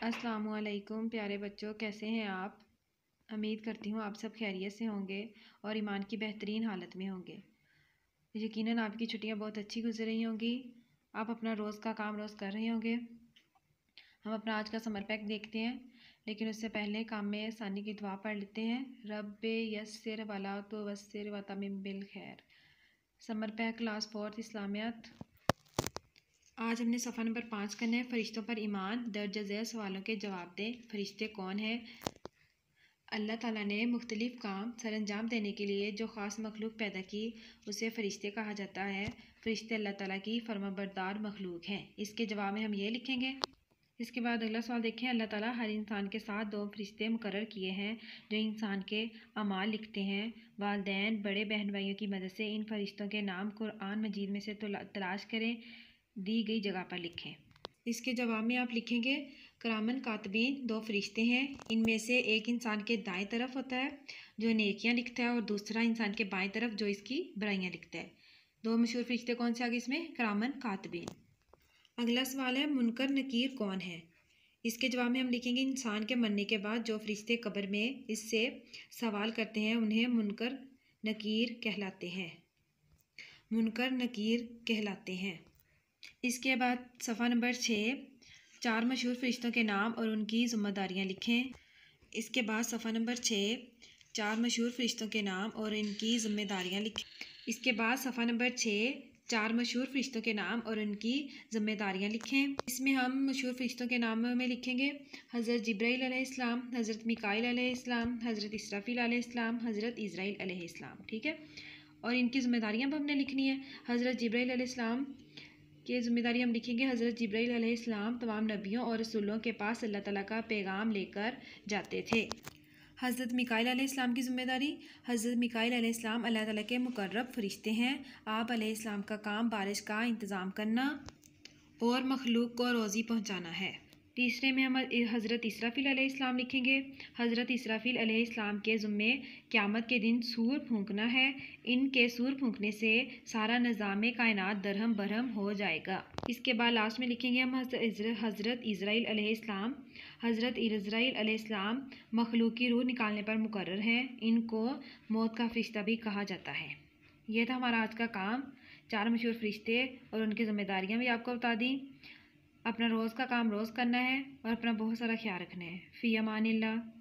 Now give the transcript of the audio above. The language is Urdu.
السلام علیکم پیارے بچوں، کیسے ہیں آپ؟ امید کرتی ہوں آپ سب خیریت سے ہوں گے اور ایمان کی بہترین حالت میں ہوں گے۔ یقیناً آپ کی چھٹیاں بہت اچھی گزر رہی ہوں گی۔ آپ اپنا روز کا کام روز کر رہے ہوں گے۔ ہم اپنا آج کا سمر پیک دیکھتے ہیں، لیکن اس سے پہلے کام میں آسانی کی دعا پڑھ لیتے ہیں۔ رب یسر والا تو وسر و تمم بالخیر۔ سمر پیک کلاس فورتھ اسلامیات آج ہم نے صفحہ نمبر پانچ کرنا ہے، فرشتوں پر ایمان۔ درج ذیل سوالوں کے جواب دیں۔ فرشتے کون ہیں؟ اللہ تعالیٰ نے مختلف کام سر انجام دینے کے لیے جو خاص مخلوق پیدا کی، اسے فرشتے کہا جاتا ہے۔ فرشتے اللہ تعالیٰ کی فرما بردار مخلوق ہیں۔ اس کے جواب میں ہم یہ لکھیں گے، اس کے بعد اگلا سوال دیکھیں۔ اللہ تعالیٰ ہر انسان کے ساتھ دو فرشتے مقرر کیے ہیں جو انسان کے اعمال لکھتے ہیں۔ والدین، بڑے بہن بھائیوں کی مدد سے ان فرشتوں کے نام قرآن مجید میں سے تلاش کریں۔ دی گئی جگہ پر لکھیں۔ اس کے جواب میں آپ لکھیں گے، کرامن کاتبین دو فرشتے ہیں، ان میں سے ایک انسان کے دائیں طرف ہوتا ہے جو نیکیاں لکھتا ہے اور دوسرا انسان کے بائیں طرف جو اس کی برائیاں لکھتا ہے۔ دو مشہور فرشتے کون سے آگے اس میں؟ کرامن کاتبین۔ اگلا سوال ہے، منکر نکیر کون ہے؟ اس کے جواب میں ہم لکھیں گے، انسان کے مرنے کے بعد جو فرشتے قبر میں اس سے سوال کرتے ہیں، انہیں منکر نکیر کہلاتے ہیں۔ منکر نکیر کہلاتے ہیں۔ اس کے بعد صفحہ نمبر چھ، چار مشہور فرشتوں کے نام اور ان کی ذمہ داریاں لکھیں۔ اس کے بعد صفحہ نمبر چھ، چار مشہور فرشتوں کے نام اور ان کی ذمہ داریاں لکھیں۔ اس کے بعد صفحہ نمبر چھ، چار مشہور فرشتوں کے نام اور ان کی ذمہ داریاں لکھیں۔ اس میں ہم مشہور فرشتوں کے نام میں لکھیں گے، حضرت جبرائیل علیہ السلام، حضرت مکائل علیہ السلام، حضرت اسرافیل علیہ السلام، حضرت اسرائیل علیہ السلام، ٹھیک ہے؟ اور ان کی ذمہ داریاں بھی ہم نے لکھنی ہے حضرت جبرائیل علیہ السلام کہ ذمہ داری ہم لکھیں گے حضرت جبرائیل علیہ السلام تمام نبیوں اور رسولوں کے پاس اللہ تعالیٰ کا پیغام لے کر جاتے تھے۔ حضرت مکائل علیہ السلام کی ذمہ داری؟ حضرت مکائل علیہ السلام اللہ تعالیٰ کے مقرب فرشتے ہیں۔ آپ علیہ السلام کا کام بارش کا انتظام کرنا اور مخلوق کو روزی پہنچانا ہے۔ تیسرے میں ہم حضرت اسرافیل علیہ السلام لکھیں گے۔ حضرت اسرافیل علیہ السلام کے ذمے قیامت کے دن سور پھونکنا ہے۔ ان کے سور پھونکنے سے سارا نظام کائنات درہم برہم ہو جائے گا۔ اس کے بعد لاسٹ میں لکھیں گے ہم حضرت اسرائیل علیہ السلام۔ حضرت اسرائیل علیہ السلام مخلوقی روح نکالنے پر مقرر ہیں۔ ان کو موت کا فرشتہ بھی کہا جاتا ہے۔ یہ تھا ہمارا آج کا کام۔ چار مشہور فرشتے اور ان کی ذمہ داریاں بھی آپ کو بتا دیں۔ اپنا روز کا کام روز کرنا ہے اور اپنا بہت سارا خیال رکھنا ہے۔ فی امان اللہ۔